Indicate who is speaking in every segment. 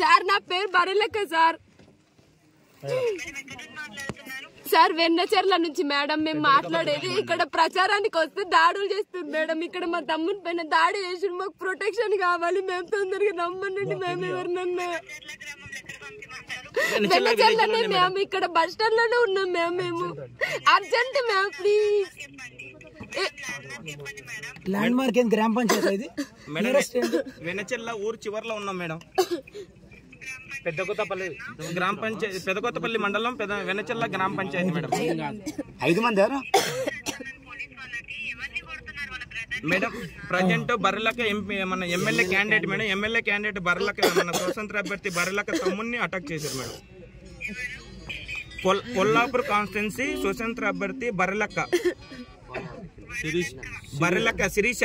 Speaker 1: Sir నా పేరు బరలెక్క sir. Sir వెన్నచెర్ల నుంచి మేడం మేము మాట్లాడేది ఇక్కడ ప్రచారానికి వస్తే దాడులు చేస్తుంది మేడం. ఇక్కడ మా తమ్ముని పైన దాడి చేసి మాకు ప్రొటెక్షన్ కావాలి. మేము తొందరగా నమ్మనండి మేము ఎవరినన్నా వెన్నచెర్లనే మేము ఇక్కడ బస్ స్టాండ్లోనే ఉన్నాం మేము. మేము urgent ma'am please
Speaker 2: landmark ఏంది? గ్రామ పంచాయతీ ఇది?
Speaker 3: వెనచెల్ల ఊరు చివర్లో ఉన్నాం మేడం. పెద్ద కొత్తపల్లి గ్రామ పంచాయతీ పెద్ద కొత్తపల్లి మండలం పెద్ద వెనచెల్ల గ్రామ పంచాయతీ మేడం.
Speaker 2: ఐదు మంది
Speaker 3: మేడం ప్రజెంట్ బర్రెలక ఎంపీ మన MLA candidate madam MLA candidate Barrelakka మన స్వతంత్ర అభ్యర్థి బర్రెలక తమ్ముడిని అటాక్ చేశారు మేడం. కొల్- కొల్లాపూర్ కాన్స్టిట్యున్సీ స్వతంత్ర అభ్యర్థి Barrelakka. Barrelakka Sirisha.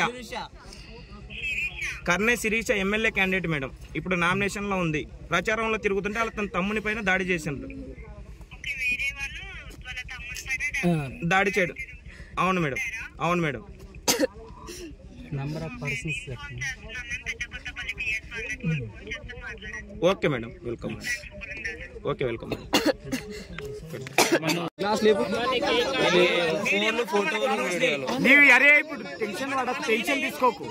Speaker 3: Karne Sirisha MLA candidate madam. ఇప్పుడు నామినేషన్లో ఉంది. ప్రచారంలో తిరుగుతుంటే వాళ్ళ తన తమ్ముని పైన దాడి చేసిండ్రు. దాడి చేయడం. అవును మేడం. అవును madam.
Speaker 2: Number of persons
Speaker 3: okay madam. Welcome okay welcome. Madam
Speaker 2: నీవు అరే ఇప్పుడు టెన్షన్ పడకు టెన్షన్ తీసుకోకు.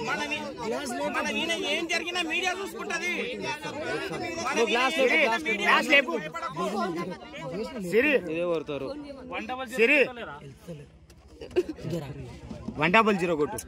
Speaker 3: ఏం జరిగినా మీడియా చూసుకుంటది
Speaker 2: గ్లాస్ లేపు. Siri. Siri. One double zero కొట్టు.